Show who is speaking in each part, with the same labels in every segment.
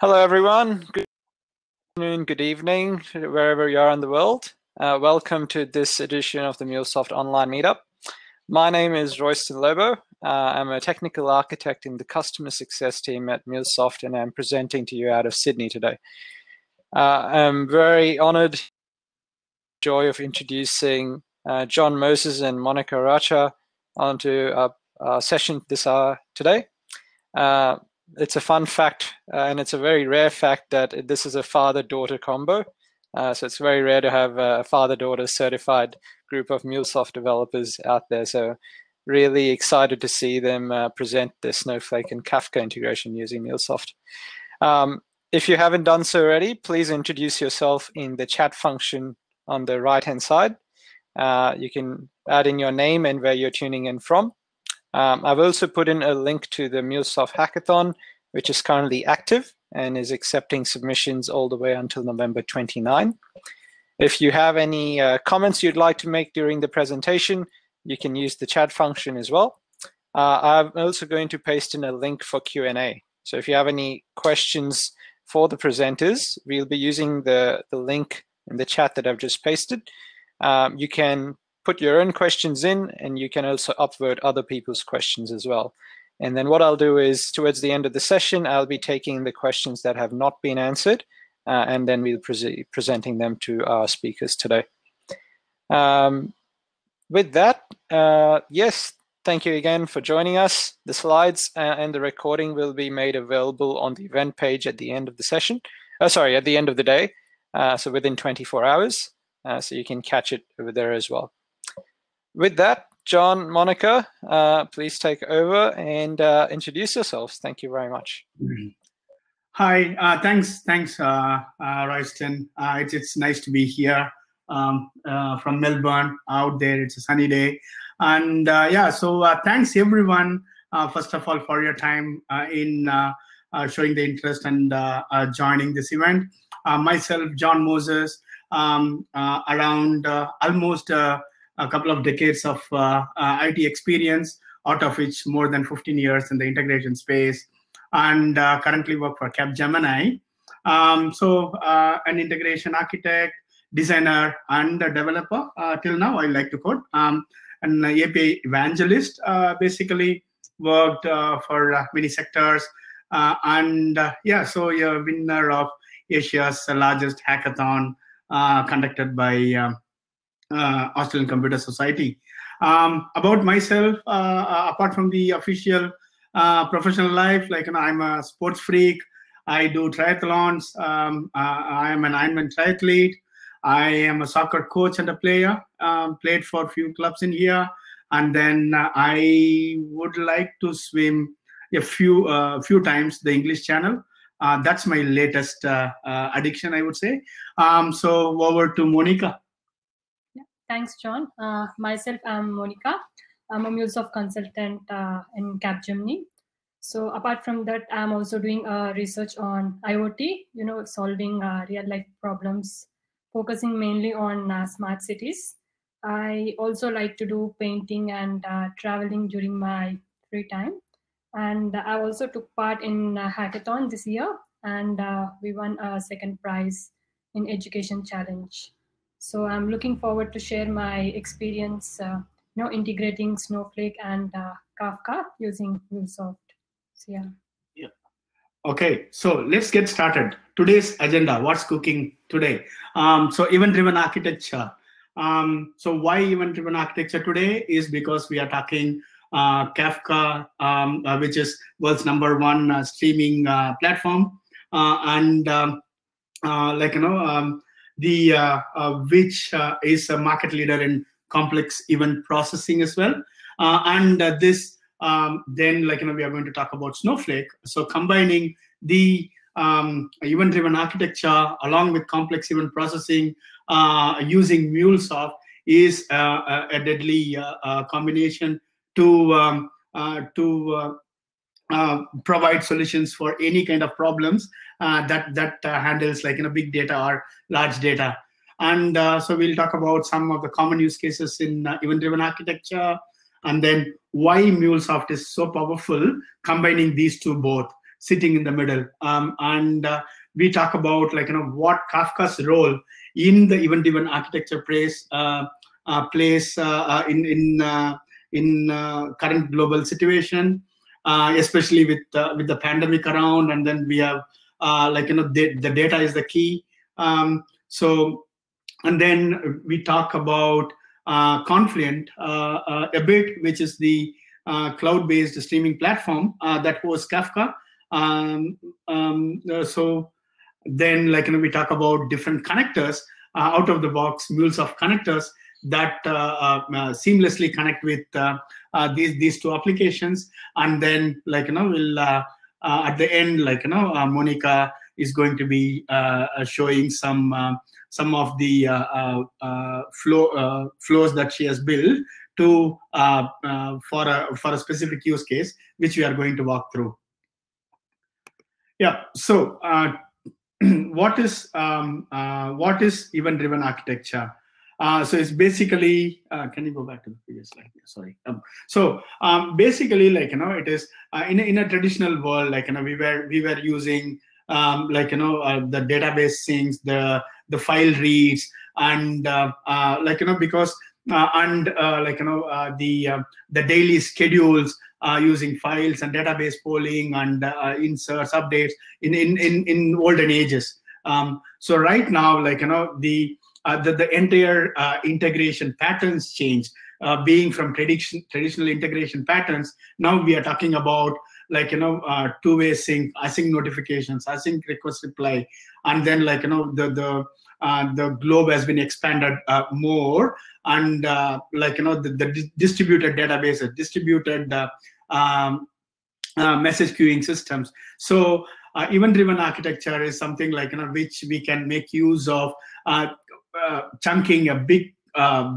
Speaker 1: Hello, everyone. Good afternoon, good evening, wherever you are in the world. Uh, welcome to this edition of the MuleSoft online meetup. My name is Royston Lobo. Uh, I'm a technical architect in the customer success team at MuleSoft, and I'm presenting to you out of Sydney today. Uh, I'm very honored, joy of introducing uh, John Moses and Monica Racha onto our, our session this hour today. Uh, it's a fun fact, uh, and it's a very rare fact that this is a father-daughter combo. Uh, so it's very rare to have a father-daughter certified group of MuleSoft developers out there. So really excited to see them uh, present the Snowflake and Kafka integration using MuleSoft. Um, if you haven't done so already, please introduce yourself in the chat function on the right-hand side. Uh, you can add in your name and where you're tuning in from. Um, I've also put in a link to the MuleSoft hackathon, which is currently active and is accepting submissions all the way until November 29. If you have any uh, comments you'd like to make during the presentation, you can use the chat function as well. Uh, I'm also going to paste in a link for Q&A. So if you have any questions for the presenters, we'll be using the, the link in the chat that I've just pasted. Um, you can put your own questions in and you can also upvote other people's questions as well. And then what I'll do is towards the end of the session, I'll be taking the questions that have not been answered uh, and then we'll be presenting them to our speakers today. Um, with that, uh, yes, thank you again for joining us. The slides uh, and the recording will be made available on the event page at the end of the session. Oh, sorry, at the end of the day, uh, so within 24 hours. Uh, so you can catch it over there as well. With that, John, Monica, uh, please take over and uh, introduce yourselves. Thank you very much.
Speaker 2: Hi, uh, thanks, thanks, uh, uh, Royston. Uh, it's, it's nice to be here um, uh, from Melbourne out there. It's a sunny day. And yeah, so thanks everyone, first of all, for your time in showing the interest and joining this event. myself, John Moses, um, around almost a couple of decades of uh, uh, IT experience, out of which more than 15 years in the integration space, and uh, currently work for Capgemini. Um, so an integration architect, designer, and a developer. till now, I like to code. Um, an API evangelist, basically worked for many sectors. and yeah, so you're winner of Asia's largest hackathon uh, conducted by um, uh, Australian Computer Society. Um, about myself, uh, uh, apart from the official professional life, like you know, I'm a sports freak. I do triathlons. Um, I am an Ironman triathlete. I am a soccer coach and a player. Um, played for a few clubs in here, and then uh, I would like to swim a few uh, few times the English Channel. Uh, that's my latest addiction, I would say. Um, so over to Monica.
Speaker 3: Thanks, John. Uh, myself, I'm Monica. I'm a MuleSoft consultant uh, in Capgemini. So apart from that, I'm also doing uh, research on IoT, you know, solving uh, real life problems, focusing mainly on uh, smart cities. I also like to do painting and uh, traveling during my free time. And I also took part in hackathon this year, and we won a second prize in education challenge. So I'm looking forward to share my experience, uh, you know, integrating Snowflake and uh, Kafka using MuleSoft. So yeah.
Speaker 2: Yeah. Okay, so let's get started. Today's agenda, what's cooking today? Um, so event-driven architecture. Um, so why event-driven architecture today is because we are talking uh, Kafka, um, uh, which is world's number one uh, streaming uh, platform, uh, and um, uh, like you know, um, the uh, uh, which uh, is a market leader in complex event processing as well. and this um, then like you know we are going to talk about Snowflake. So combining the um, event-driven architecture along with complex event processing uh, using MuleSoft is uh, a, deadly uh, combination to um, to uh, provide solutions for any kind of problems uh, that that uh, handles like you know big data or large data and uh, so we'll talk about some of the common use cases in uh, event-driven architecture and then why MuleSoft is so powerful combining these two both sitting in the middle. Um, and we talk about like you know what Kafka's role in the event-driven architecture plays plays in in in current global situation, especially with with the pandemic around, and then we have like you know the, the data is the key. Um, so, and then we talk about uh, Confluent uh, uh, a bit, which is the cloud-based streaming platform that hosts Kafka. Um, um, so then, like you know, we talk about different connectors out of the box, MuleSoft connectors that uh, uh, uh, seamlessly connect with these these two applications, and then like you know, we'll at the end, like you know, Monica is going to be showing some some of the uh, uh, uh, flow flows that she has built to for a for a specific use case, which we are going to walk through. Yeah. So what is um, what is event-driven architecture? Uh, so it's basically uh, can you go back to the previous slide? Sorry. Um, so um, basically like you know it is uh, in, a, in a traditional world like you know we were we were using um, like you know the database things the the file reads and uh, uh, like you know because uh, and like you know the the daily schedules uh, using files and database polling and uh, inserts updates in in in, in olden ages. Um, so right now like you know the uh, the, the entire integration patterns change being from tradition traditional integration patterns now we are talking about like you know two-way sync async notifications async request reply and then like you know the the uh, the globe has been expanded uh, more and uh, like you know the, the distributed databases distributed uh, um, uh, message queuing systems. So uh, event driven architecture is something like you know which we can make use of chunking a big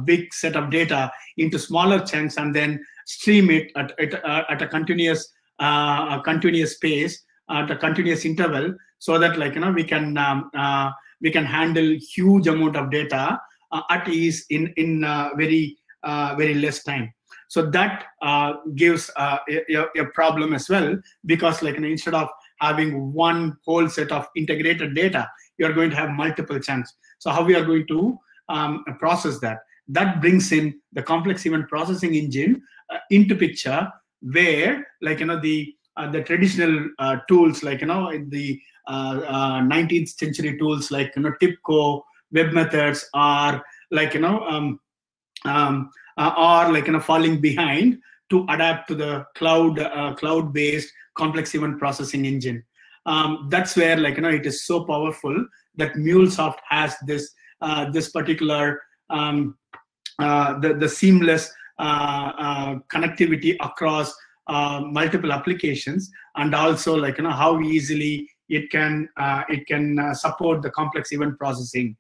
Speaker 2: big set of data into smaller chunks and then stream it at, at, at a continuous a continuous pace at a continuous interval so that like you know we can um, we can handle huge amount of data uh, at ease in in uh, very uh, very less time. So that uh, gives uh, a, a, problem as well because like you know, instead of having one whole set of integrated data you are going to have multiple chunks. So how we are going to um, process that? That brings in the complex event processing engine uh, into picture where like you know the the traditional tools like you know the 19th uh, uh, century tools like you know TIBCO, webMethods are like you know um, um, uh, are like you know falling behind to adapt to the cloud uh, cloud based complex event processing engine um, that's where like you know it is so powerful that mulesoft has this uh, this particular um, uh, the, the seamless connectivity across multiple applications and also like you know how easily it can uh, it can uh, support the complex event processing.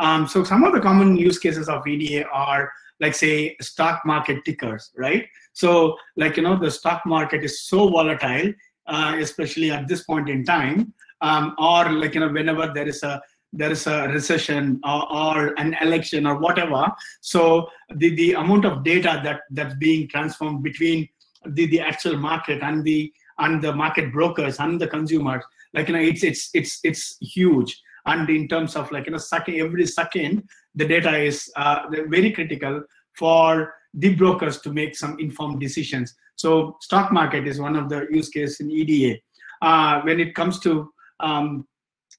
Speaker 2: Um, so some of the common use cases of EDA are like say stock market tickers, right? So like you know the stock market is so volatile, uh, especially at this point in time, um, or like you know whenever there is a there is a recession or, or, an election or whatever. So the, the amount of data that that's being transformed between the, the actual market and the and the market brokers and the consumers like you know it's it's it's it's huge and in terms of like you know second every second the data is uh, very critical for the brokers to make some informed decisions. So stock market is one of the use case in eda uh, when it comes to um,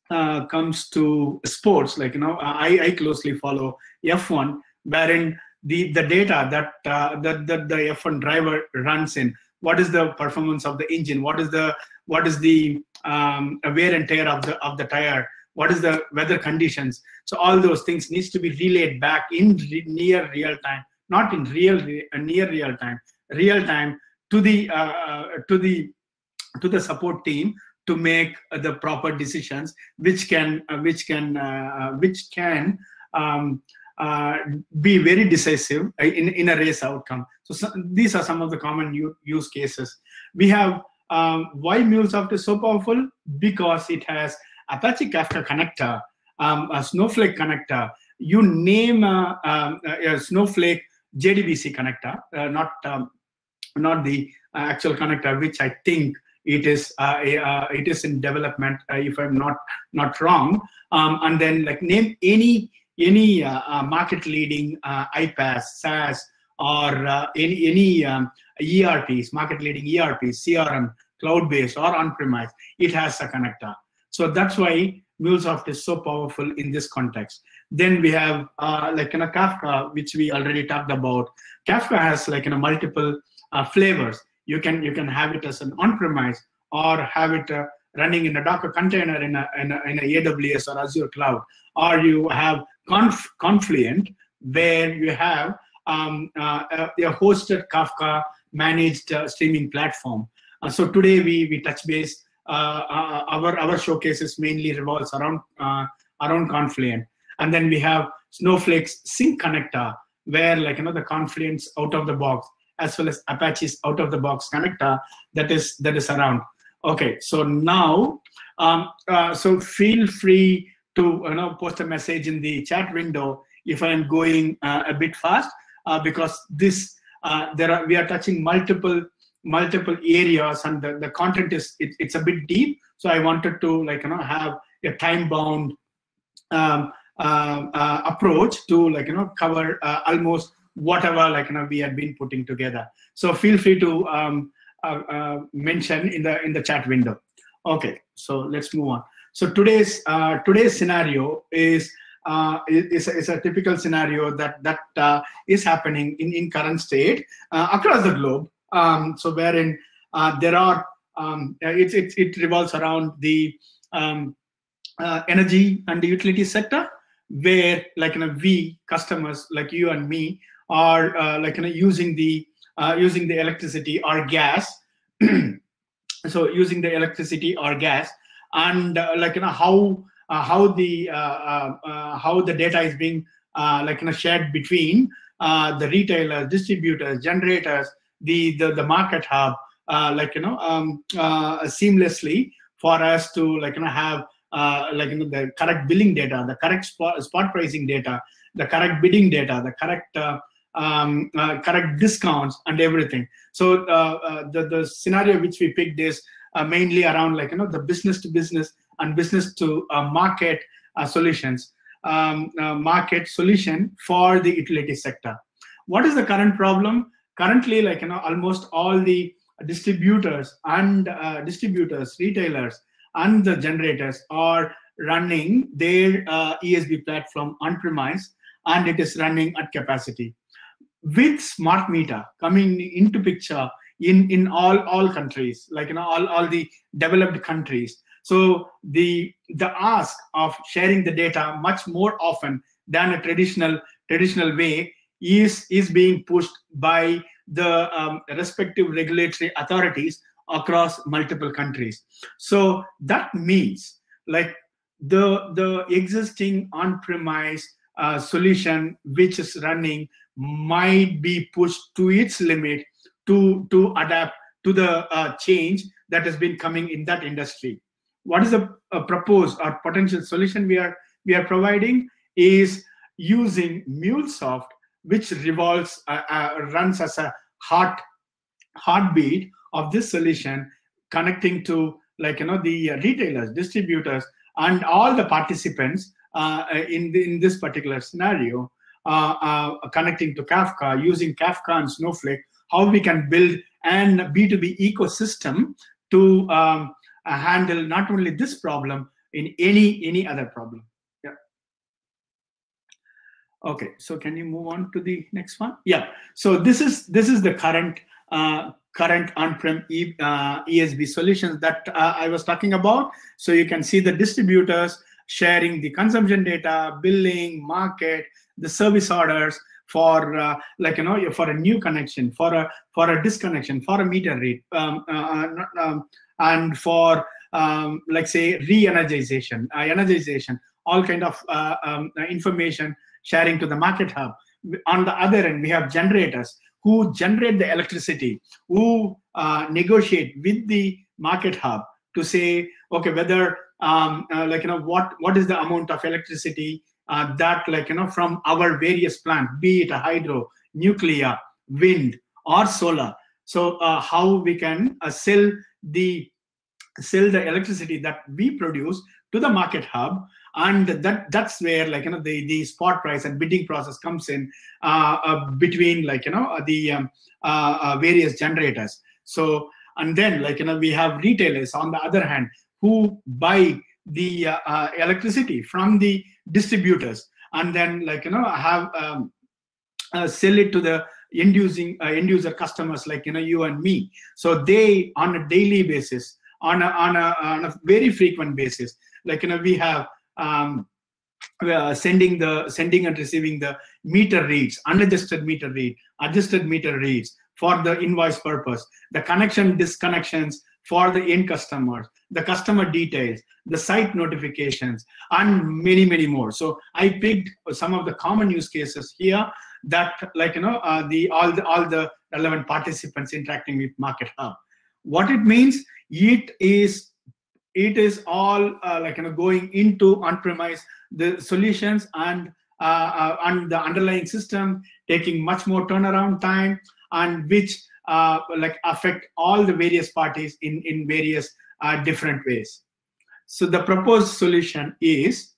Speaker 2: uh, comes to sports like you know i, I closely follow f1 wherein the the data that uh, that, that the f1 driver runs in what is the performance of the engine? What is the what is the um, wear and tear of the of the tire? What is the weather conditions? So all those things needs to be relayed back in re near real time not in real re uh, near real time real time to the uh, uh, to the to the support team to make the proper decisions which can uh, which can which can um, be very decisive in, in a race outcome so, so, these are some of the common use cases we have um, why MuleSoft is so powerful? Because it has Apache Kafka connector, um, a Snowflake connector. You name a, um, a Snowflake JDBC connector, uh, not um, not the actual connector, which I think it is uh, uh, it is in development uh, if i'm not not wrong um, and then like name any any uh, uh, market leading uh, iPaaS, SaaS, or any any um, ERPs, market leading ERPs, CRM, cloud based or on premise, it has a connector. So that's why MuleSoft is so powerful in this context. Then we have uh, like you know Kafka, which we already talked about. Kafka has like you know multiple uh, flavors. You can you can have it as an on-premise or have it uh, running in a Docker container in a, in a, in a AWS or Azure cloud, or you have Conf, Confluent, where you have um, uh, a, a, hosted Kafka managed uh, streaming platform. Uh, so today we we touch base. Uh, our our showcases mainly revolves around uh, around Confluent, and then we have Snowflake's Sink Connector, where like you know the Confluent's out of the box as well as Apache's out of the box connector that is that is around. Okay, so now, um, so feel free to you know post a message in the chat window if I am going uh, a bit fast uh, because this uh, there are we are touching multiple multiple areas and the, the content is it, it's a bit deep so I wanted to like you know have a time bound um, uh, uh, approach to like you know cover uh, almost whatever like you know we had been putting together. So feel free to um, mention in the in the chat window. Okay so let's move on. So today's uh, today's scenario is uh, is, is, a typical scenario that that uh, is happening in in current state uh, across the globe. Um, so wherein uh, there are um, it, it it revolves around the um, uh, energy and the utility sector, where like you know we customers like you and me are like you know using the uh, using the electricity or gas. so using the electricity or gas and uh, like you know how uh, how the uh, how the data is being like you know shared between the retailers, distributors, generators, the the, the market hub, like you know um, seamlessly for us to like you know have uh, like you know the correct billing data, the correct spot, spot pricing data, the correct bidding data, the correct uh, um, uh, correct discounts and everything. So the the scenario which we picked is uh, mainly around like you know the business to business and business to uh, market uh, solutions. Um, market solution for the utility sector. What is the current problem? Currently like you know almost all the distributors and uh, distributors retailers and the generators are running their uh, esb platform on premise and it is running at capacity. With smart meter coming into picture in in all all countries like you know all, all the developed countries. So the the ask of sharing the data much more often than a traditional traditional way is is being pushed by the um, respective regulatory authorities across multiple countries. So that means like the the existing on-premise uh, solution which is running might be pushed to its limit to to adapt to the uh, change that has been coming in that industry. What is the uh, proposed or potential solution we are we are providing is using MuleSoft, which revolves uh, uh, runs as a heart heartbeat of this solution, connecting to like you know the retailers, distributors, and all the participants uh, in the, in this particular scenario, uh, uh, connecting to Kafka using Kafka and Snowflake how we can build an B2B ecosystem to um, uh, handle not only this problem in any any other problem. Yeah. Okay, so can you move on to the next one? Yeah. So this is this is the current uh, current on-prem e, uh, ESB solutions that uh, I was talking about. So you can see the distributors sharing the consumption data, billing, market, the service orders, for uh, like you know for a new connection for a for a disconnection for a meter read um, uh, uh um, and for um, like say re-energization uh, energization all kind of um, information sharing to the market hub on the other end we have generators who generate the electricity who uh, negotiate with the market hub to say okay whether um, like you know what what is the amount of electricity uh, that like you know from our various plants be it a hydro nuclear wind or solar. So uh, how we can uh, sell the sell the electricity that we produce to the market hub and that that's where like you know the the spot price and bidding process comes in uh, uh, between like you know the um, uh, uh, various generators. So and then like you know we have retailers on the other hand who buy the uh, uh, electricity from the distributors and then like you know have um, sell it to the end using end user customers like you know you and me. So they on a daily basis on a, on a, on a very frequent basis like you know we have um, uh, sending the sending and receiving the meter reads unadjusted meter read adjusted meter reads for the invoice purpose. The connection disconnections for the end customers the customer details the site notifications and many many more. So i picked some of the common use cases here that like you know uh, the all the all the relevant participants interacting with market hub. What it means it is it is all uh, like you know going into on-premise the solutions and uh, uh, and the underlying system taking much more turnaround time and which uh, like affect all the various parties in in various uh, different ways. So the proposed solution is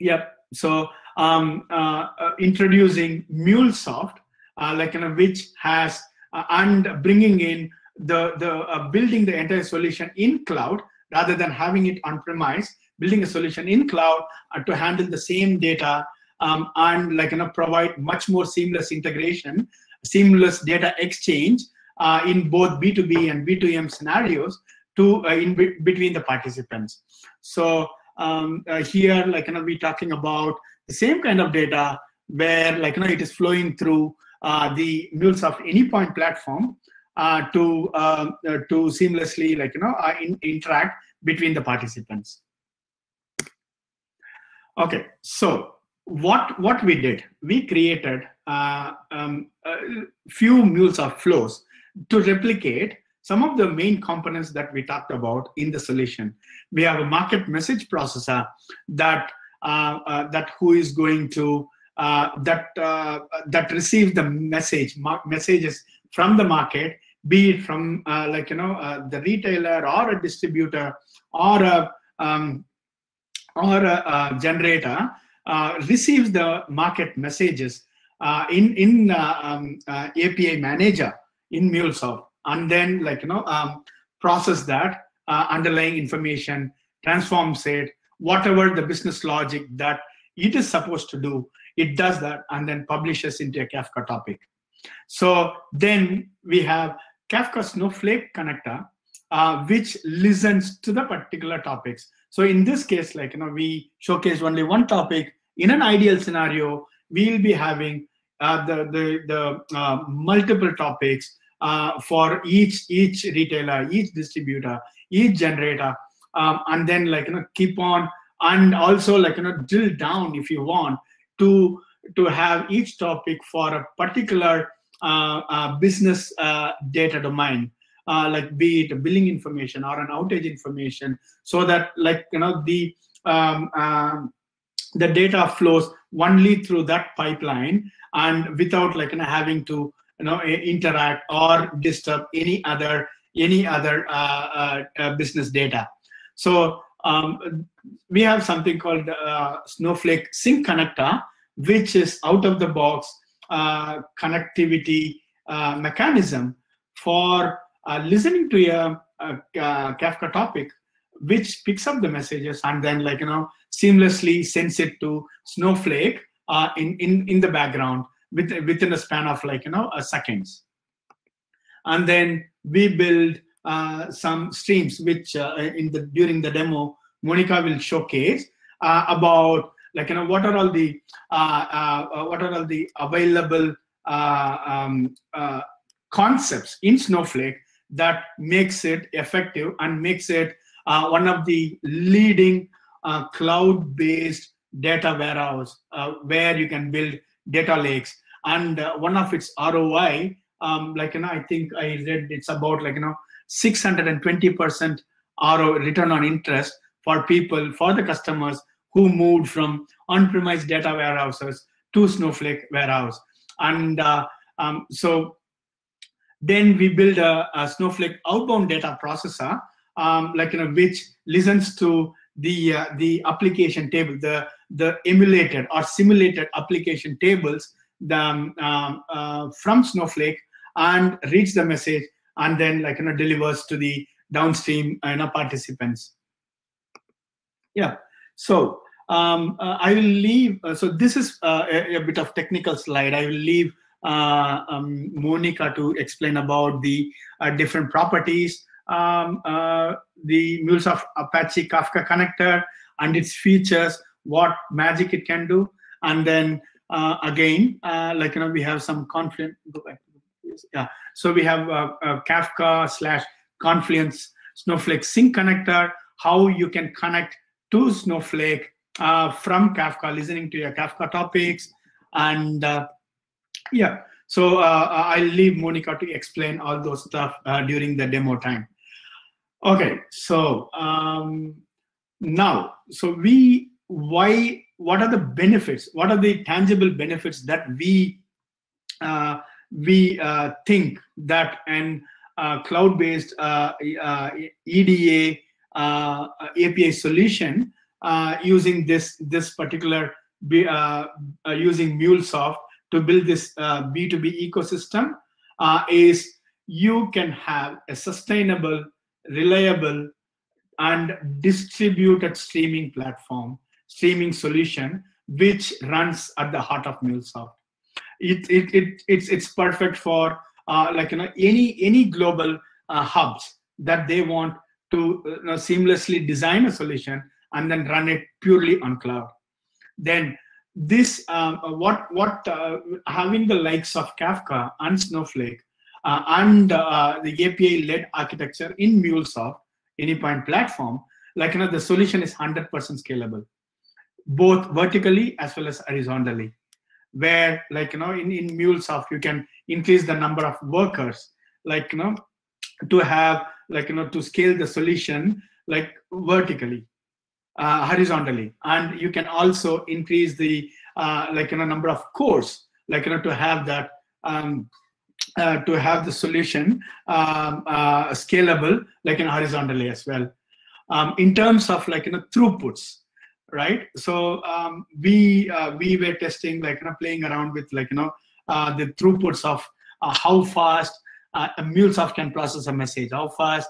Speaker 2: yep so um, uh, introducing MuleSoft like you know which has and bringing in the, the uh, building the entire solution in cloud rather than having it on premise, building a solution in cloud uh, to handle the same data um, and like you know provide much more seamless integration, seamless data exchange uh, in both B2B and B2M scenarios to uh, in be between the participants. So um, uh, here, like you know, we're talking about the same kind of data where like you know it is flowing through uh, the MuleSoft Anypoint platform uh, to uh, uh, to seamlessly like you know in, interact between the participants. Okay, so what what we did, we created uh, um, a few MuleSoft flows to replicate some of the main components that we talked about in the solution. We have a market message processor that uh, uh, that who is going to that that receives the message messages from the market be it from uh, like you know uh, the retailer or a distributor or a um, or a, a generator uh, receives the market messages uh, in in uh, um, uh, API manager in MuleSoft and then like you know um, process that underlying information transforms it whatever the business logic that it is supposed to do it does that and then publishes into a Kafka topic. So then we have Kafka Snowflake connector, uh, which listens to the particular topics. So in this case, like, you know, we showcase only one topic. In an ideal scenario, we'll be having uh, the, the, the uh, multiple topics uh, for each, each retailer, each distributor, each generator, um, and then like, you know, keep on, and also like, you know, drill down if you want to, to have each topic for a particular business uh, data domain, like be it billing information or an outage information, so that like you know the um, um, the data flows only through that pipeline and without like you know, having to you know interact or disturb any other any other uh, uh, business data. So um, we have something called uh, snowflake sink connector which is out of the box uh, connectivity uh, mechanism for uh, listening to a, a, a, Kafka topic, which picks up the messages and then like you know seamlessly sends it to Snowflake uh, in in in the background with, within a span of like you know seconds. And then we build uh, some streams which uh, in the during the demo Monica will showcase about like you know what are all the uh, uh, uh what are all the available uh, um, uh, concepts in snowflake that makes it effective and makes it one of the leading cloud-based data warehouse where you can build data lakes. And one of its roi um, like you know i think i read it's about like you know 620 percent RO return on interest for people for the customers who moved from on-premise data warehouses to Snowflake warehouse. And uh, um, so then we build a, a Snowflake outbound data processor, um, like you know, which listens to the uh, the application table, the the emulated or simulated application tables the, um, uh, from Snowflake and reads the message and then like you know delivers to the downstream you know participants. Yeah. So um, uh, I will leave. Uh, so this is uh, a, a, bit of technical slide. I will leave uh, um, Monica to explain about the uh, different properties, um, uh, the MuleSoft Apache Kafka connector and its features, what magic it can do, and then again, like you know, we have some back. Yeah. So we have Kafka slash Confluent Snowflake Sink connector. How you can connect to Snowflake uh, from Kafka, listening to your Kafka topics. And uh, yeah, so uh, I'll leave Monica to explain all those stuff uh, during the demo time. Okay, so um, now, so we, why, what are the benefits? What are the tangible benefits that we, uh, we uh, think that an cloud-based EDA API solution uh, using this this particular uh, uh, using MuleSoft to build this B2B uh, ecosystem is you can have a sustainable, reliable, and distributed streaming platform, streaming solution, which runs at the heart of MuleSoft. It, it, it, it's, it's perfect for uh, like you know any any global uh, hubs that they want to seamlessly design a solution and then run it purely on cloud. Then this, um, what, what uh, having the likes of Kafka and Snowflake uh, and uh, the API-led architecture in MuleSoft, Anypoint platform, like you know, the solution is 100% scalable, both vertically as well as horizontally. Where like you know, in, in MuleSoft, you can increase the number of workers, like you know, to have like you know to scale the solution like vertically uh, horizontally. And you can also increase the uh, like you know number of cores like you know to have that um, uh, to have the solution um, uh, scalable like in horizontally as well. Um, in terms of like you know throughputs right? So um, we uh, we were testing like you know playing around with like you know uh, the throughputs of how fast uh, MuleSoft can process a message, how fast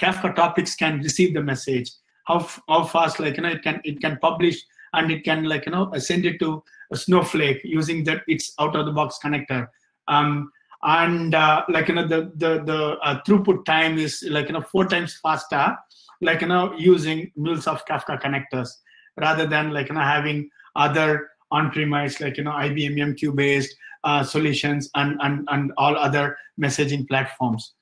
Speaker 2: Kafka topics can receive the message, how how fast like you know it can it can publish and it can like you know send it to snowflake using that its out of the box connector. Um, and uh, like you know the the the uh, throughput time is like you know four times faster like you know using MuleSoft Kafka connectors rather than like you know having other on-premise like you know IBM MQ based uh, solutions and and and all other messaging platforms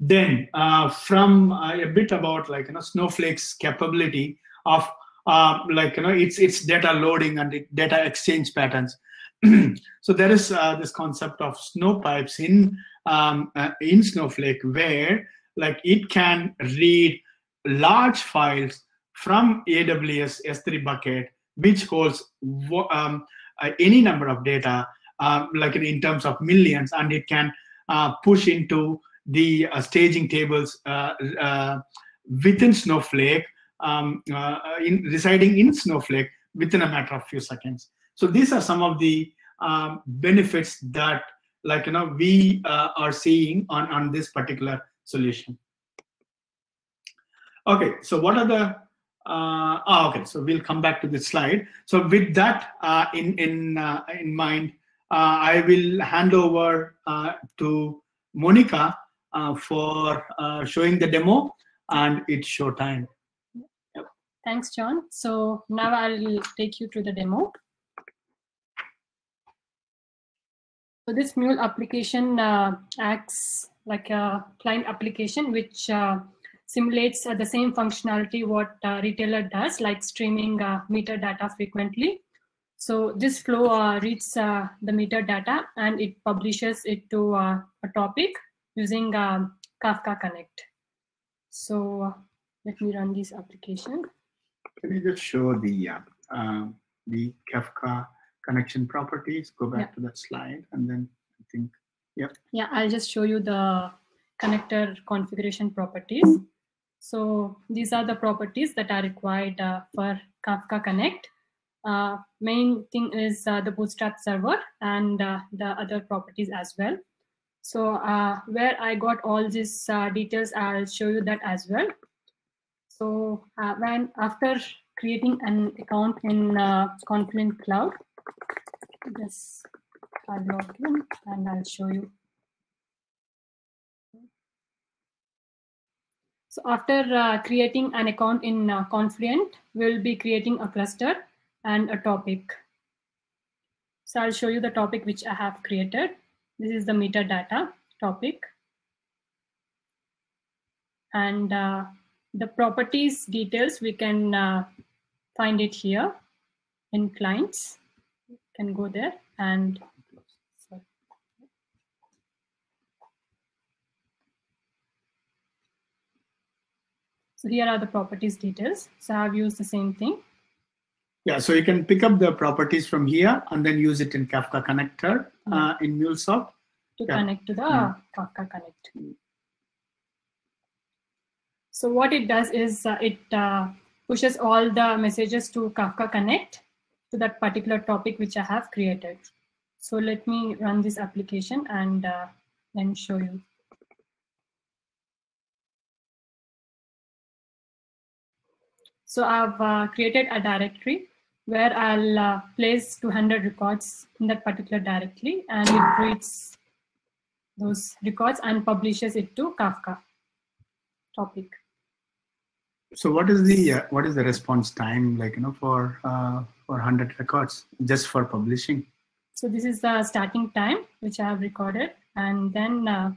Speaker 2: then uh, from uh, a bit about like you know Snowflake's capability of uh, like you know its its data loading and data exchange patterns. so there is uh, this concept of Snowpipes in um, uh, in Snowflake where like it can read large files from AWS S3 bucket, which holds um, uh, any number of data, like in terms of millions, and it can push into the uh, staging tables uh, uh, within Snowflake, um, in residing in Snowflake within a matter of few seconds. So these are some of the um, benefits that like you know we are seeing on on this particular solution. Okay, so what are the uh, oh, okay, so we'll come back to this slide. So with that uh, in in uh, in mind, I will hand over to Monica uh, for uh, showing the demo and it's show time.
Speaker 3: Yep. Thanks, John. So now I'll take you to the demo. So this Mule application uh, acts like a client application which uh, simulates uh, the same functionality what uh, retailer does, like streaming meter data frequently. So this flow reads the meter data and it publishes it to a topic using um, Kafka Connect. So let me run this application.
Speaker 2: Can you just show the uh, uh, the Kafka connection properties? Go back yeah. to that slide, and then I think Yep.
Speaker 3: Yeah, I'll just show you the connector configuration properties. So these are the properties that are required uh, for Kafka Connect. Uh, main thing is uh, the Bootstrap server and uh, the other properties as well. So uh, where I got all these uh, details, I'll show you that as well. So when after creating an account in Confluent Cloud, this I'll log in and I'll show you So after uh, creating an account in uh, Confluent, we'll be creating a cluster and a topic. So I'll show you the topic which I have created. This is the metadata topic. And uh, the properties details, we can uh, find it here in clients. Can go there and So here are the properties details. So I've used the same thing.
Speaker 2: Yeah, so you can pick up the properties from here and then use it in Kafka connector uh, in MuleSoft.
Speaker 3: To
Speaker 2: Yeah.
Speaker 3: connect to the
Speaker 2: Yeah.
Speaker 3: Kafka Connect. So what it does is uh, it uh, pushes all the messages to Kafka Connect to that particular topic which I have created. So let me run this application and uh, then show you. So I've uh, created a directory where I'll uh, place 200 records in that particular directory and it reads those records and publishes it to Kafka topic.
Speaker 2: So what is the uh, what is the response time like you know for uh, for 100 records just for publishing?
Speaker 3: So this is the starting time which I have recorded and then uh,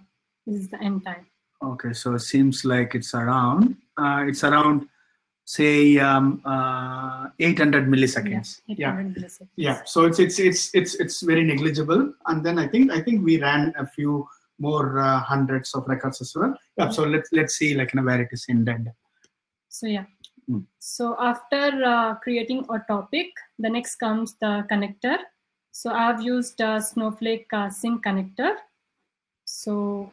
Speaker 3: this is the end time.
Speaker 2: Okay, so it seems like it's around uh, it's around say um, uh, 800 milliseconds.
Speaker 3: Yeah,
Speaker 2: Yeah.
Speaker 3: milliseconds.
Speaker 2: Yeah, so it's it's it's it's it's very negligible. And then I think I think we ran a few more uh, hundreds of records as well. Yeah, so let's let's see like you know, where it is ended.
Speaker 3: So yeah.
Speaker 2: Mm.
Speaker 3: So after uh, creating a topic, the next comes the connector. So I've used uh, Snowflake uh, Sink connector. So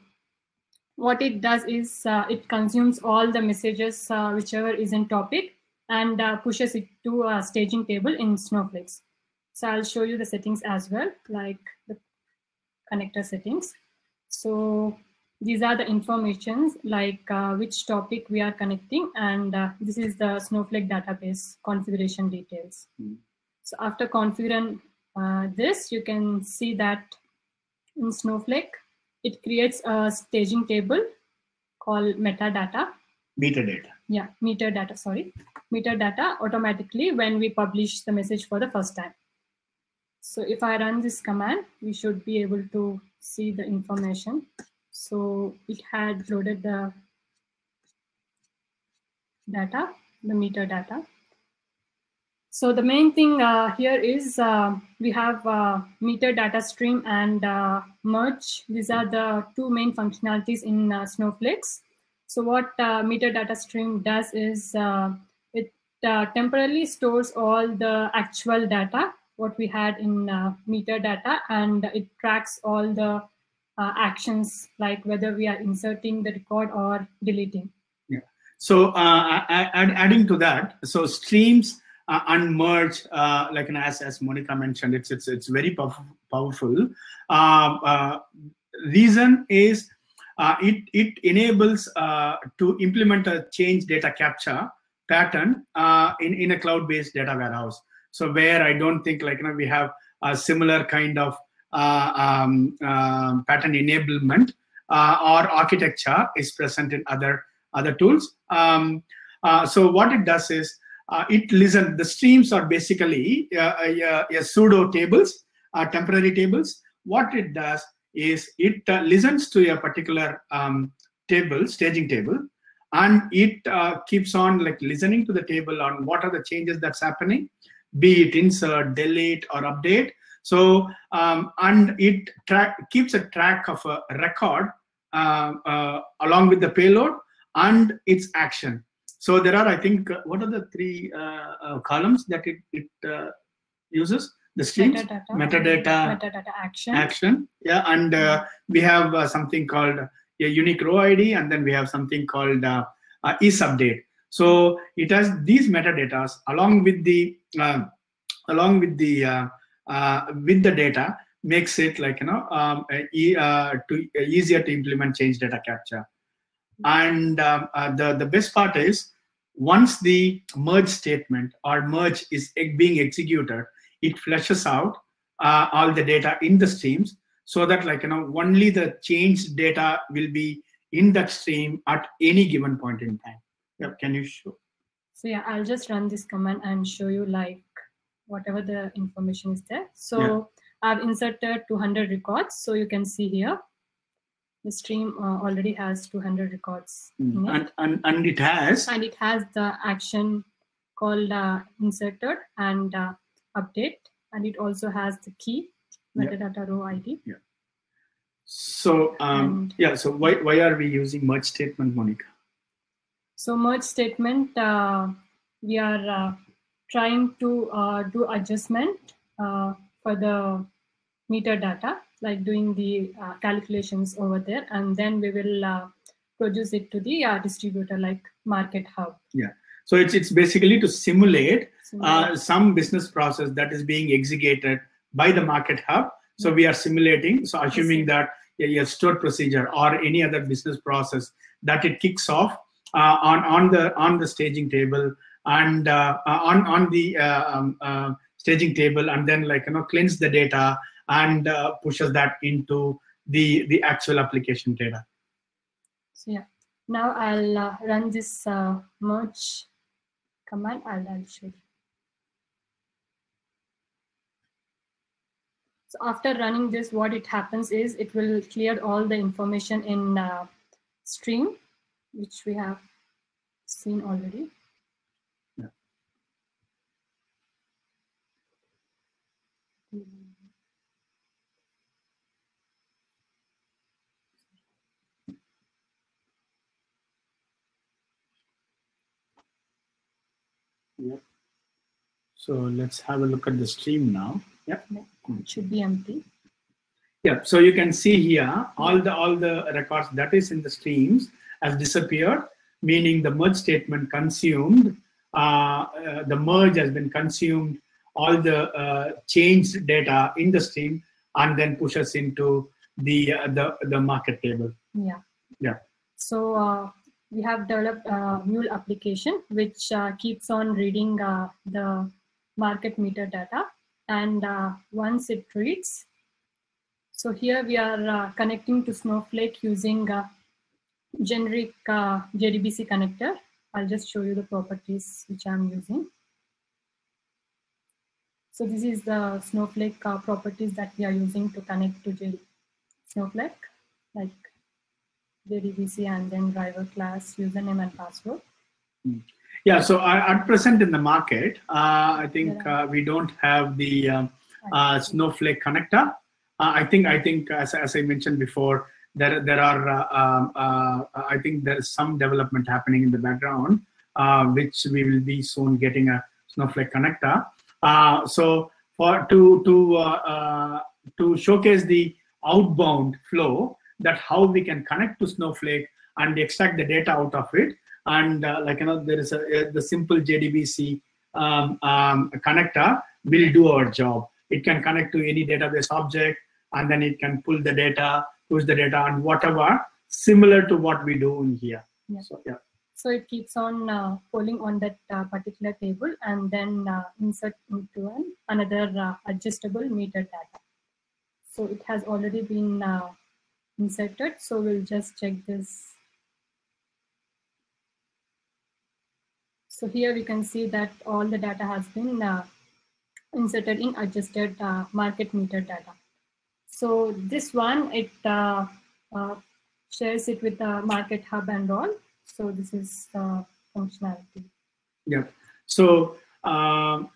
Speaker 3: what it does is uh, it consumes all the messages uh, whichever is in topic and uh, pushes it to a staging table in Snowflakes. So I'll show you the settings as well, like the connector settings. So these are the informations like uh, which topic we are connecting and uh, this is the Snowflake database configuration details.
Speaker 2: Mm.
Speaker 3: So after configuring uh, this, you can see that in Snowflake, it creates a staging table called metadata.
Speaker 2: Metadata.
Speaker 3: Yeah, metadata, sorry. Metadata automatically when we publish the message for the first time. So if I run this command, we should be able to see the information. So it had loaded the data, the metadata. So the main thing uh, here is uh, we have uh, metadata stream and uh, merge. These are the two main functionalities in uh, Snowflakes. So what uh, metadata stream does is uh, it temporarily stores all the actual data, what we had in uh, metadata, and it tracks all the actions like whether we are inserting the record or deleting.
Speaker 2: Yeah. So adding to that, so streams uh, and uh, like you as as Monica mentioned, it's it's it's very pow- powerful. Uh, uh, reason is uh, it it enables uh, to implement a change data capture pattern uh, in in a cloud-based data warehouse. So where I don't think like you know we have a similar kind of um, um, pattern enablement or architecture is present in other other tools. Um, so what it does is uh, it listen. The streams are basically uh, a pseudo tables, uh, temporary tables. What it does is it uh, listens to a particular um, table, staging table, and it uh, keeps on like listening to the table on what are the changes that's happening, be it insert, delete, or update. So um, and it track keeps a track of a record uh, uh, along with the payload and its action. So there are, I think, uh, what are the three uh, uh, columns that it, it uh, uses? the streams,
Speaker 3: metadata,
Speaker 2: metadata,
Speaker 3: metadata action.
Speaker 2: action. Yeah, and uh, we have uh, something called a unique row ID, and then we have something called uh, uh, isUpdate. So it has these metadatas along with the uh, along with the uh, uh, with the data makes it like you know um, e- uh, to, uh, easier to implement change data capture. And um, uh, the the best part is once the merge statement or merge is being executed, it flushes out uh, all the data in the streams so that like you know only the changed data will be in that stream at any given point in time. Yep, can you show?
Speaker 3: So yeah, I'll just run this command and show you like whatever the information is there. So I've inserted 200 records. So you can see here, the stream uh, already has 200 records it.
Speaker 2: And, and and it has?
Speaker 3: And it has the action called uh, inserted and uh, update. And it also has the key
Speaker 2: Yeah.
Speaker 3: metadata row id yeah.
Speaker 2: So um yeah so why why are we using merge statement monica?
Speaker 3: So merge statement uh, we are uh, trying to uh, do adjustment uh, for the metadata like doing the uh, calculations over there and then we will uh, produce it to the uh, distributor like market hub. Yeah.
Speaker 2: so it's it's basically to simulate uh, some business process that is being executed by the market hub. So we are simulating so assuming that a, a stored procedure or any other business process that it kicks off uh, on on the on the staging table and on on the uh, um, uh, staging table and then like you know cleanse the data and uh, pushes that into the the actual application data
Speaker 3: So yeah, now I'll uh, run this uh, merge command and I'll show you. So after running this, what it happens is it will clear all the information in uh, stream, which we have seen already.
Speaker 2: So let's have a look at the stream now yeah
Speaker 3: It should be empty.
Speaker 2: Yeah, so you can see here all the all the records that is in the streams has disappeared, meaning the merge statement consumed. Uh, uh, the merge has been consumed all the uh, changed data in the stream and then pushes into the uh, the the market table.
Speaker 3: Yeah.
Speaker 2: Yeah.
Speaker 3: So uh, we have developed a Mule application which uh, keeps on reading uh, the market meter data. And uh, once it reads, so here we are connecting to Snowflake using uh, generic JDBC connector. I'll just show you the properties which I'm using. So this is the Snowflake uh, properties that we are using to connect to Snowflake, like JDBC and then driver class, username and password.
Speaker 2: Yeah, so uh, at present in the market, uh, I think uh, we don't have the um, uh, Snowflake connector. Uh, I think I think as, as I mentioned before, there there are uh, um, uh, I think there is some development happening in the background, uh, which we will be soon getting a Snowflake connector. Uh, so for to to to showcase the outbound flow, that how we can connect to Snowflake and extract the data out of it, and uh, like you know there is a, a the simple JDBC um, um, connector will do our job. It can connect to any database object, and then it can pull the data, push the data, and whatever similar to what we do in here.
Speaker 3: Yeah.
Speaker 2: So yeah.
Speaker 3: So it keeps on uh, polling on that uh, particular table and then uh, insert into an, another uh, adjustable meter data. So it has already been uh, inserted. So we'll just check this. So here we can see that all the data has been uh, inserted in adjusted uh, market meter data. So this one, it uh, uh, shares it with the market hub and all. So this is the functionality.
Speaker 2: Yeah. So um,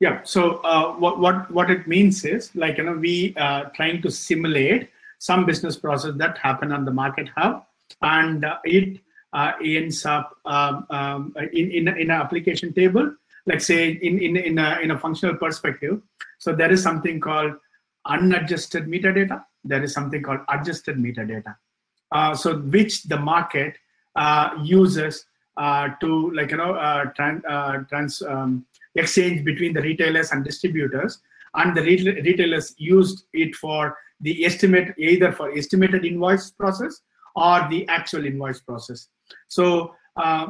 Speaker 2: yeah. So uh, what what what it means is like you know we uh, trying to simulate some business process that happen on the market hub, and uh, it uh, ends up um, um, in in in an application table. Like say in in in a, in a functional perspective. So there is something called unadjusted metadata. There is something called adjusted metadata. Uh, so which the market uh, uses uh, to like you know uh, trans, trans um, exchange between the retailers and distributors, and the retailers used it for the estimate either for estimated invoice process or the actual invoice process. So uh,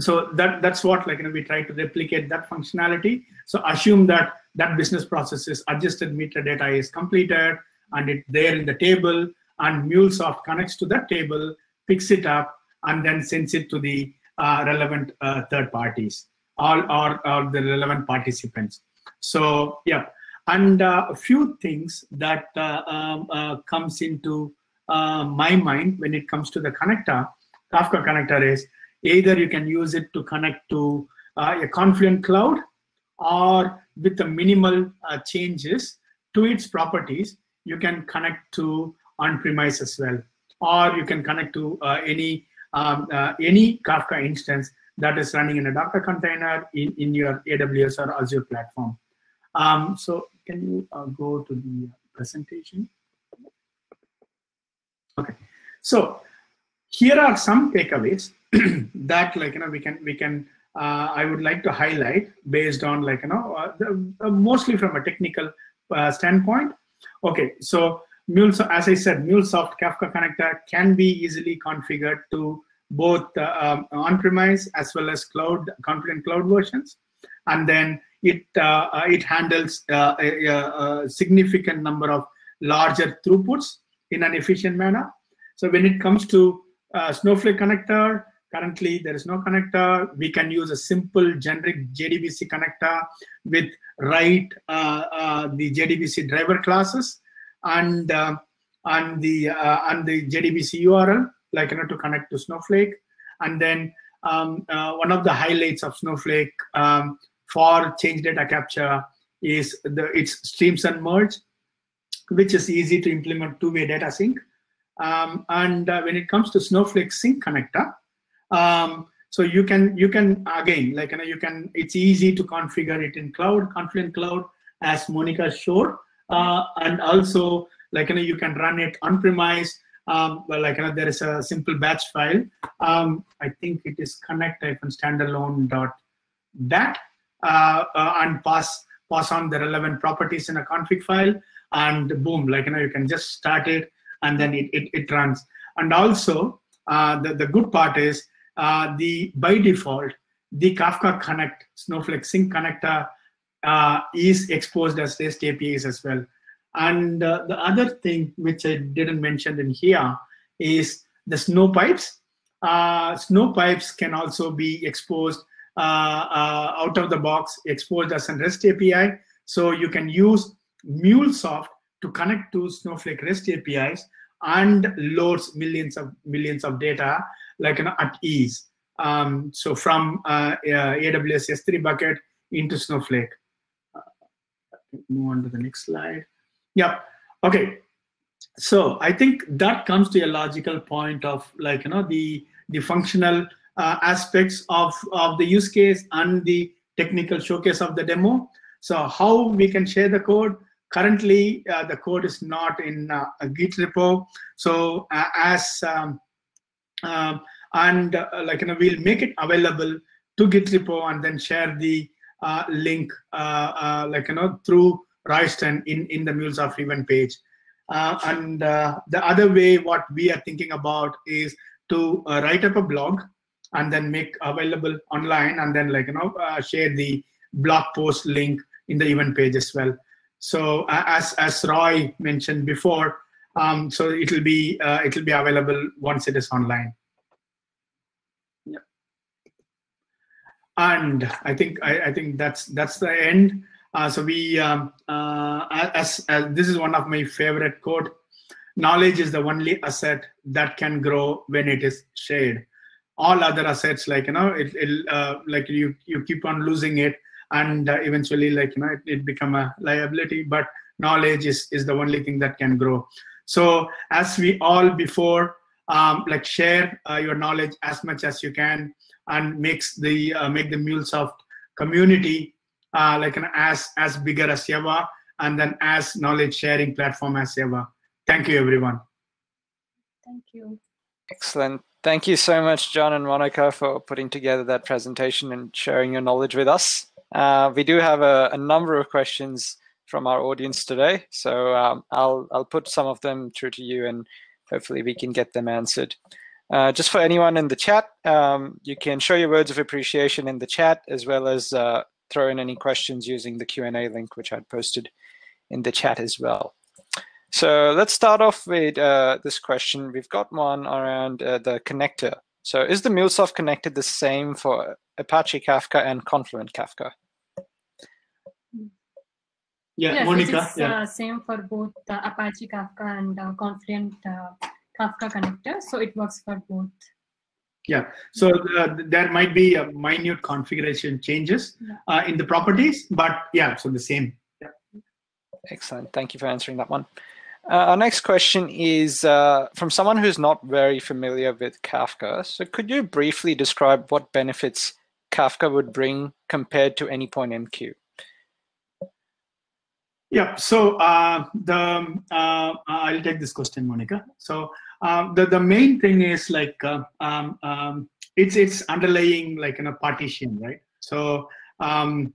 Speaker 2: so that that's what like you know we try to replicate that functionality. So assume that that business process is adjusted metadata is completed and it's there in the table and MuleSoft connects to that table, picks it up, and then sends it to the uh, relevant uh, third parties or, or, or, the relevant participants. So yeah, and uh, a few things that uh, um, uh, comes into my mind when it comes to the connector, Kafka connector is either you can use it to connect to a Confluent Cloud or with the minimal changes to its properties, you can connect to on-premise as well, or you can connect to uh, any um, uh, any Kafka instance that is running in a Docker container in, in your AWS or Azure platform. Um, so can you uh, go to the presentation? Okay, so here are some takeaways that like you know we can we can uh, I would like to highlight based on like you know uh, the, uh, mostly from a technical uh, standpoint. Okay, so MuleSoft, as I said, MuleSoft Kafka connector can be easily configured to both uh, um, on-premise as well as cloud Confluent Cloud versions, and then it uh, uh it handles uh, a, a, significant number of larger throughputs in an efficient manner. So when it comes to uh, Snowflake connector, currently there is no connector. We can use a simple generic JDBC connector with write uh, the JDBC driver classes and uh, and the uh, and the JDBC URL, like you know, to connect to Snowflake. And then um, uh, one of the highlights of Snowflake um, for change data capture is the its streams and merge, which is easy to implement two-way data sync. Um, and uh, when it comes to Snowflake Sink Connector, um, so you can you can again like you know you can it's easy to configure it in cloud confluent cloud as monica showed uh, and also like you know you can run it on premise um, well, like you know, there is a simple batch file. Um, I think it is connect standalone dot that and pass pass on the relevant properties in a config file, and boom, like you know, you can just start it and then it it, it runs. And also, uh, the the good part is uh, the by default the Kafka Connect Snowflake Sink connector uh, is exposed as REST APIs as well. And uh, the other thing which I didn't mention in here is the Snowpipes. Uh, Snowpipes can also be exposed uh, uh, out of the box, exposed as a REST API. So you can use MuleSoft to connect to Snowflake REST APIs and loads millions of millions of data like you know, at ease. Um, so from uh, AWS S3 bucket into Snowflake move on to the next slide. Yeah. Okay. So I think that comes to a logical point of like you know the the functional uh, aspects of of the use case and the technical showcase of the demo. So how we can share the code. Currently, uh, the code is not in uh, a Git repo. So uh, as um, um and uh, like you know we'll make it available to Git repo and then share the uh, link uh, uh, like you know through Royston in in the MuleSoft event page. and the other way, what we are thinking about is to write up a blog and then make available online and then like you know share the blog post link in the event page as well. So as as Roy mentioned before, um, so it will be uh, it will be available once it is online. yeah and I think I, I think that's that's the end. Uh, so we um, uh, as, as this is one of my favorite quote. Knowledge is the only asset that can grow when it is shared. All other assets, like you know, it, it uh, like you you keep on losing it, and uh, eventually, like you know, it, it become a liability. But knowledge is is the only thing that can grow. So as we all before, um, like share uh, your knowledge as much as you can and makes the uh, make the MuleSoft community uh, like an as as bigger as ever, and then as knowledge sharing platform as ever. Thank you, everyone.
Speaker 3: Thank you.
Speaker 1: Excellent. Thank you so much, John and Monica, for putting together that presentation and sharing your knowledge with us. Uh, we do have a, a, number of questions from our audience today, so um, I'll I'll put some of them through to you, and hopefully we can get them answered. Uh, just for anyone in the chat, um, you can show your words of appreciation in the chat, as well as uh, throw in any questions using the Q&A link, which I'd posted in the chat as well. So let's start off with uh, this question. We've got one around uh, the connector. So is the MuleSoft connector the same for Apache Kafka and Confluent Kafka?
Speaker 2: Yeah,
Speaker 3: yes,
Speaker 2: Monica.
Speaker 3: It is
Speaker 2: yeah.
Speaker 3: Uh, same for both uh, Apache Kafka and uh, Confluent uh, Kafka connector. So it works for both.
Speaker 2: Yeah, so uh, there might be a minute configuration changes
Speaker 3: Yeah.
Speaker 2: uh, in the properties, but yeah, so the same. Yeah.
Speaker 1: Excellent. Thank you for answering that one. Uh, our next question is uh, from someone who's not very familiar with Kafka. So could you briefly describe what benefits Kafka would bring compared to any Anypoint MQ?
Speaker 2: Yeah, so uh, the uh, I'll take this question, Monica. So uh, the the main thing is like uh, um, um, it's it's underlying like in a partition, right? So um,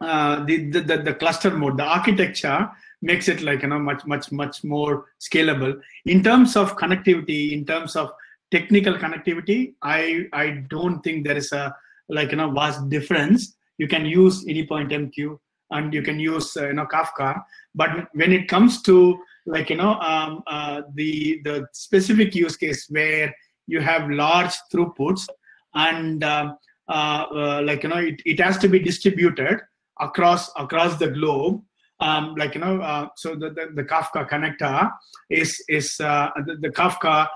Speaker 2: uh, the, the the cluster mode, the architecture makes it like you know much much much more scalable in terms of connectivity, in terms of technical connectivity. I I don't think there is a like you know vast difference. You can use any Anypoint MQ and you can use uh, you know Kafka. But when it comes to like you know um, uh, the the specific use case where you have large throughputs and uh, uh like you know it, it has to be distributed across across the globe. Um, like you know, uh, so the, the, the Kafka connector is is uh, the, the Kafka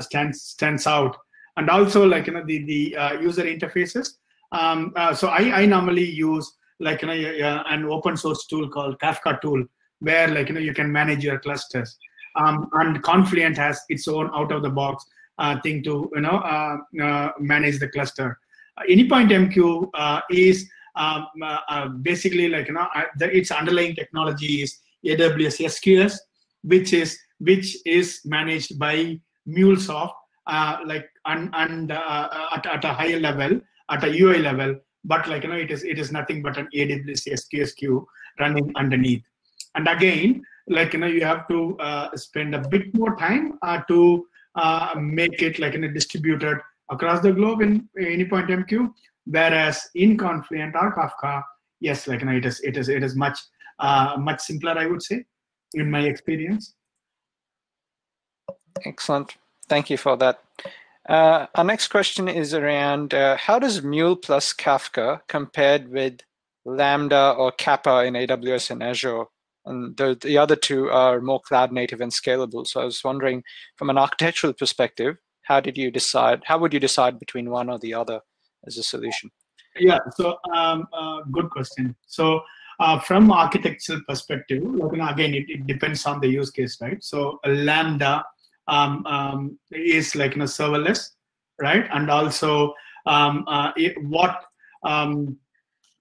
Speaker 2: stands stands out, and also like you know the the user interfaces. Um, so I, I normally use like you know an open source tool called Kafka tool, where like you know you can manage your clusters. Um, and Confluent has its own out of the box uh, thing to you know uh, uh, manage the cluster. Anypoint MQ is um, basically like you know the, its underlying technology is AWS SQS, which is which is managed by MuleSoft, like and, and at, at a higher level, at a UI level, but like you know it is it is nothing but an aws sqs queue running underneath. And again like you know you have to uh, spend a bit more time uh, to uh, make it like in a distributed across the globe in Anypoint MQ whereas in confluent or kafka yes like you know it is it is it is much uh, much simpler i would say in my experience
Speaker 1: excellent thank you for that uh, our next question is around uh, how does Mule plus Kafka compared with Lambda or Kappa in AWS and Azure? And the, the other two are more cloud native and scalable. So I was wondering from an architectural perspective, how did you decide, how would you decide between one or the other as a solution?
Speaker 2: Yeah, so um, uh, good question. So uh, from architectural perspective, again, it, it depends on the use case, right? So Lambda um, um, is like you know serverless, right? And also um, uh, it, what um,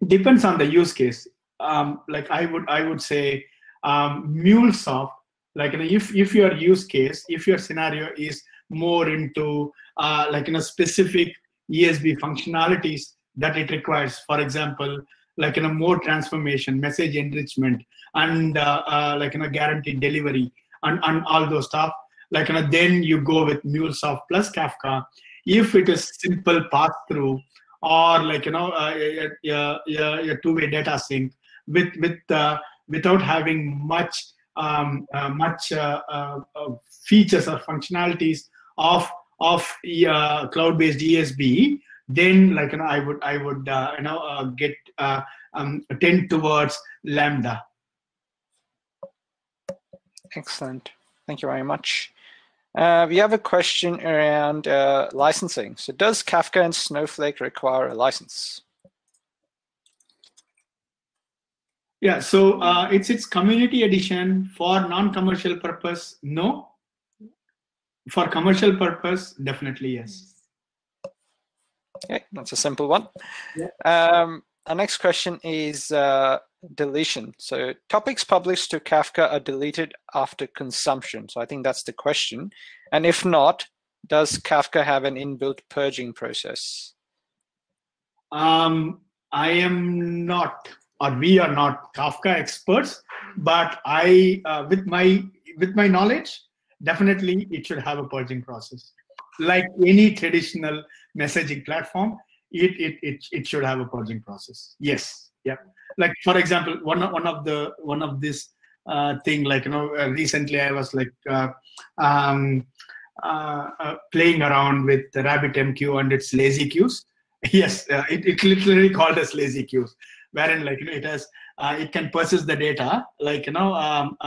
Speaker 2: depends on the use case. Um, like I would I would say MuleSoft, like you know, if if your use case, if your scenario is more into uh, like you know specific ESB functionalities that it requires, for example, like you know more transformation, message enrichment, and uh, uh, like you know guaranteed delivery, and, and all those stuff like you know, then you go with MuleSoft plus Kafka. If it is simple pass through or like you know uh, your, your, your two-way data sync with with uh, without having much um, uh, much uh, uh, features or functionalities of of uh, cloud-based ESB, then like you know I would I would you know get um, tend towards Lambda.
Speaker 1: Excellent. Thank you very much. Uh, we have a question around uh, licensing. So does Kafka and Snowflake require a license?
Speaker 2: Yeah, so uh, it's its community edition for non-commercial purpose. No. For commercial purpose, definitely yes.
Speaker 1: Okay, that's a simple one.
Speaker 2: Yeah.
Speaker 1: Um, our next question is uh, deletion. So topics published to Kafka are deleted after consumption. So I think that's the question. And if not, does Kafka have an inbuilt purging process?
Speaker 2: Um, I am not, or we are not Kafka experts, but I, uh, with my with my knowledge, definitely it should have a purging process. Like any traditional messaging platform, it it it, it should have a purging process. Yes, yeah. Like for example, one one of the one of this uh, thing, like you know, uh, recently I was like uh, um, uh, uh, playing around with the RabbitMQ and its lazy queues. Yes, uh, it, it literally called as lazy queues, wherein like you know it has it can process the data like you know um,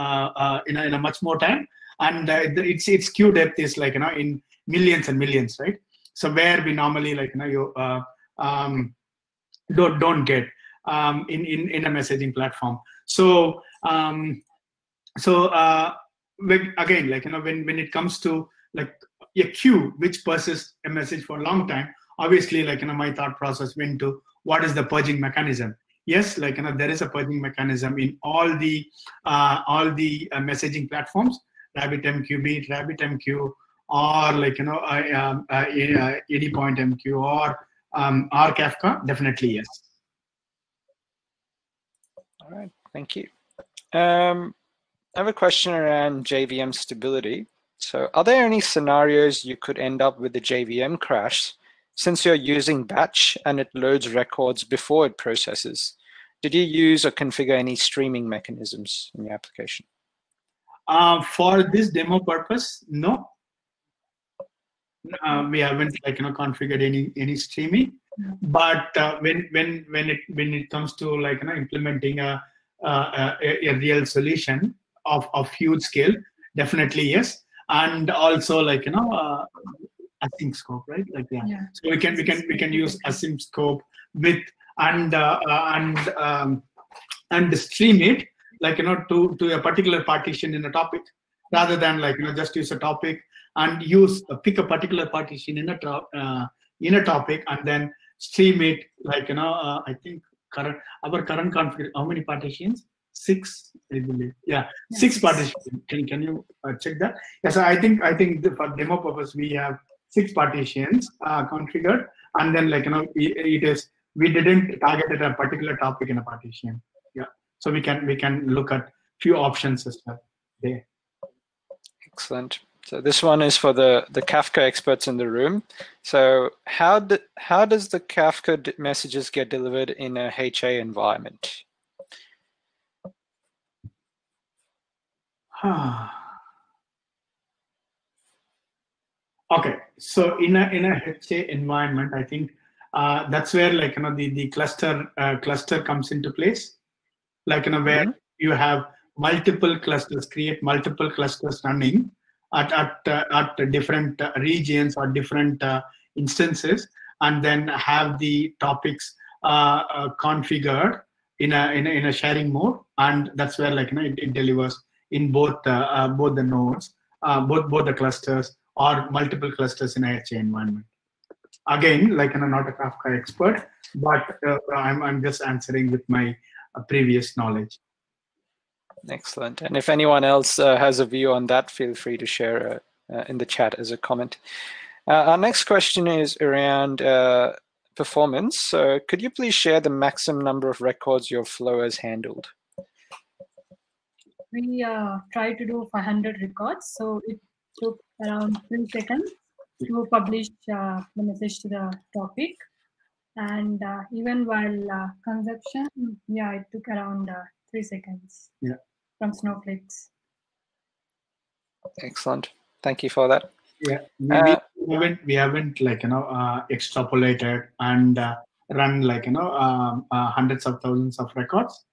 Speaker 2: in, a, in a much more time, and its its queue depth is like you know in millions and millions, right? So where we normally like you know you um, don't don't get um, in in in a messaging platform. So um, so again, like you know when when it comes to like a queue which persists a message for a long time obviously like you know my thought process went to what is the purging mechanism yes like you know there is a purging mechanism in all the uh, all the uh, messaging platforms rabbitmq be it rabbitmq or like you know um, uh, uh, AnyPointMQ or um, kafka definitely yes.
Speaker 1: All right thank you. Um, i have a question around jvm stability. So are there any scenarios you could end up with a jvm crash since you're using batch and it loads records before it processes, did you use or configure any streaming mechanisms in your application?
Speaker 2: Uh, for this demo purpose, no. Uh, we haven't like you know configured any any streaming, but uh, when when when it when it comes to like you know implementing a a, a real solution of of huge scale, definitely yes. And also like you know uh, async scope, right? Like yeah. yeah. So we can we can we can use async scope with and uh, uh, and um, and stream it like you know to to a particular partition in a topic rather than like you know just use a topic and use uh, pick a particular partition in a uh, in a topic and then stream it like you know uh, I think current our current config how many partitions? Six I believe. Yeah, yeah six partitions. Can can you uh, check that? Yes I think I think the, for demo purpose we have six partitions uh, configured, and then like you know it is we didn't target at a particular topic in a partition. So we can we can look at few options as well there.
Speaker 1: Excellent. So this one is for the the Kafka experts in the room. So how do, how does the Kafka messages get delivered in a HA environment?
Speaker 2: Okay, so in a in a HA environment, I think uh, that's where like you know the the cluster uh, cluster comes into place, like you know where mm -hmm. you have multiple clusters, create multiple clusters running at at uh, at different uh, regions or different uh, instances, and then have the topics uh, configured in a, in a in a sharing mode, and that's where like you know it, it delivers in both both the nodes, both both the clusters or multiple clusters in a HA environment. Again, like I'm not a Kafka expert, but uh, I'm, I'm just answering with my previous knowledge.
Speaker 1: Excellent. And if anyone else uh, has a view on that, feel free to share uh, uh, in the chat as a comment. Uh, our next question is around performance. So could you please share the maximum number of records your flow has handled?
Speaker 3: We try to do 500 records. So it took around three seconds to publish uh, the message to the topic. And uh, even while uh, consumption, yeah, it took around uh, three seconds
Speaker 2: yeah.
Speaker 3: from Snowflakes.
Speaker 1: Excellent. Thank you for that.
Speaker 2: Yeah, we, uh, we haven't we haven't like you know uh, extrapolated and run like you know um, hundreds of thousands of records.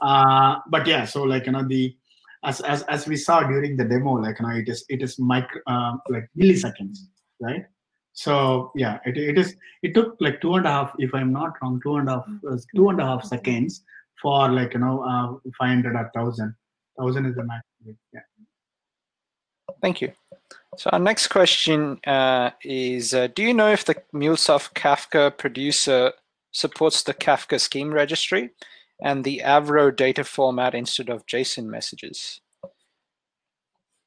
Speaker 2: but yeah, so like you know the as, as as we saw during the demo like you know it is it is micro um, like milliseconds right so yeah it, it is it took like two and a half if i'm not wrong two and a half uh, two and a half seconds for like you know uh, 500 or 1000 1000 is the max yeah.
Speaker 1: Thank you. So our next question uh, is uh, do you know if the MuleSoft Kafka producer supports the Kafka schema registry and the Avro data format instead of JSON messages?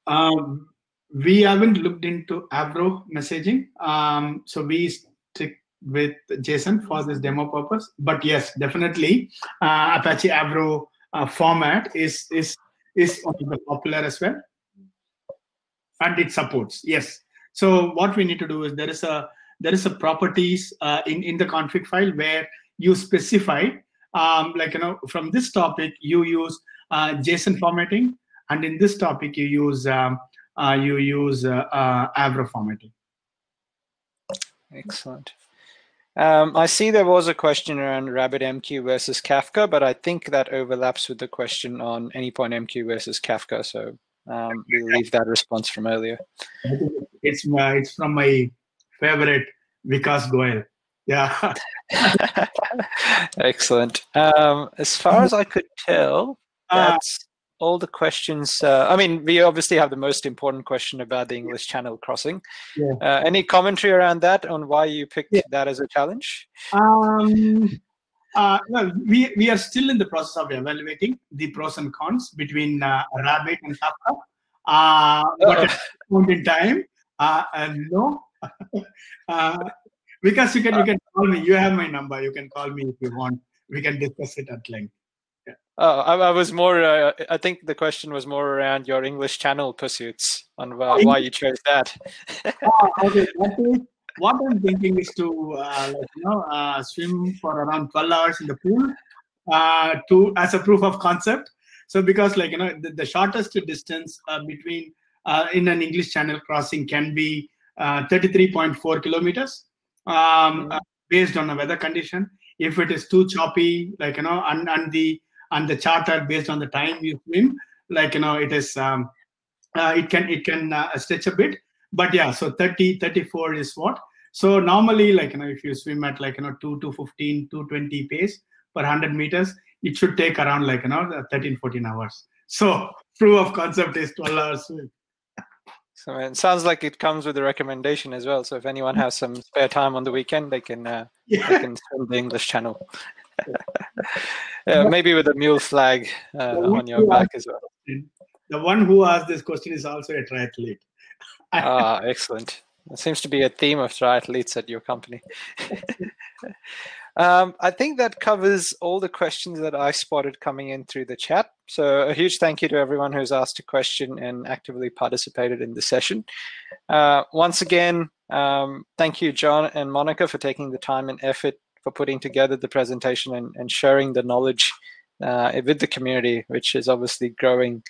Speaker 2: Um, we haven't looked into Avro messaging, um, so we stick with JSON for this demo purpose. But yes, definitely, uh, Apache Avro uh, format is is is popular as well, and it supports. Yes. So what we need to do is there is a there is a properties uh, in in the config file where you specify um, like you know from this topic you use uh, JSON formatting, and in this topic you use um, you use uh, uh, Avro formatting.
Speaker 1: Excellent. Um, I see there was a question around RabbitMQ versus Kafka, but I think that overlaps with the question on AnyPoint MQ versus Kafka. So um, we'll leave that response from earlier.
Speaker 2: It's my, it's from my favorite Vikas Goel. Yeah.
Speaker 1: Excellent. Um, as far as I could tell, uh, that's all the questions. Uh, I mean, we obviously have the most important question about the English Channel crossing. Yeah. Uh, any commentary around that on why you picked yeah. that as a challenge?
Speaker 2: Um, uh, well, we, we are still in the process of evaluating the pros and cons between uh, Rabbit and Kafka. Uh, but at this point in time, uh, no. because you can, you can call me. You have my number. You can call me if you want. We can discuss it at length.
Speaker 1: Oh, I, I, was more. Uh, I think the question was more around your English Channel pursuits on uh, why you chose that.
Speaker 2: oh, okay. what I'm thinking is to, uh, like, you know, uh, swim for around 12 hours in the pool, uh, to as a proof of concept. So because, like, you know, the, the shortest distance uh, between in an English Channel crossing can be 33.4 kilometers, um, mm-hmm. based on the weather condition. If it is too choppy, like you know, and, and the and the charter based on the time you swim like you know it is um, uh, it can it can uh, stretch a bit but yeah so 30 34 is what so normally like you know if you swim at like you know 2 to 15 220 pace per 100 meters it should take around like you know 13 14 hours so proof of concept is 12 hours swim
Speaker 1: so it sounds like it comes with a recommendation as well. So if anyone has some spare time on the weekend, they can uh, yeah. they can swim the English Channel. yeah, maybe with a mule flag uh, on your back as well.
Speaker 2: The one who asked this question is also a triathlete.
Speaker 1: ah, excellent. There seems to be a theme of triathletes at your company. um, I think that covers all the questions that I spotted coming in through the chat. So a huge thank you to everyone who's asked a question and actively participated in the session. Uh, once again, um, thank you, John and Monica, for taking the time and effort for putting together the presentation and, and sharing the knowledge uh, with the community, which is obviously growing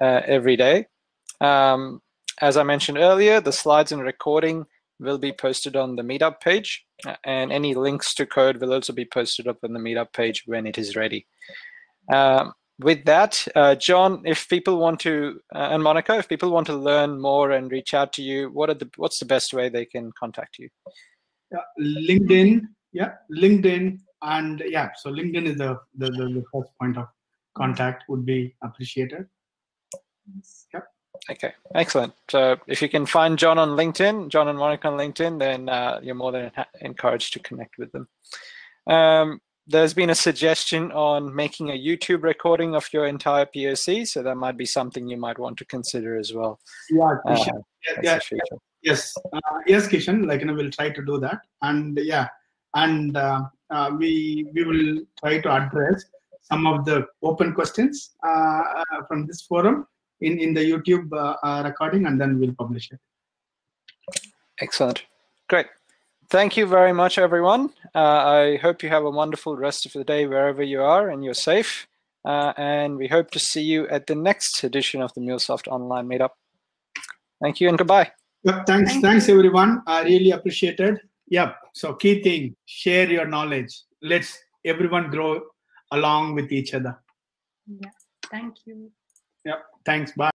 Speaker 1: uh, every day. Um, as I mentioned earlier, the slides and recording will be posted on the meetup page uh, and any links to code will also be posted up on the meetup page when it is ready. Um, with that, uh, John, if people want to, uh, and Monica, if people want to learn more and reach out to you, what are the what's the best way they can contact you?
Speaker 2: LinkedIn yeah linkedin and yeah so linkedin is the, the the, the, first point of contact would be appreciated.
Speaker 1: Yeah okay excellent. So if you can find john on linkedin john and monica on linkedin then uh, you're more than encouraged to connect with them. Um, there's been a suggestion on making a YouTube recording of your entire POC, so that might be something you might want to consider as well.
Speaker 2: Yeah, uh, yeah, yeah, yes, uh, yes, Kishan. Like, you know, we'll try to do that, and yeah, and uh, uh, we we will try to address some of the open questions uh, from this forum in in the YouTube recording, and then we'll publish it.
Speaker 1: Excellent, great. Thank you very much, everyone. Uh, I hope you have a wonderful rest of the day wherever you are and you're safe. Uh, and we hope to see you at the next edition of the MuleSoft Online Meetup. Thank you and goodbye.
Speaker 2: Yep, thanks, Thank thanks everyone. I really appreciate it. Yep. So key thing, share your knowledge. Let's everyone grow along with each other.
Speaker 3: Yeah. Thank you.
Speaker 2: Yep. Thanks. Bye.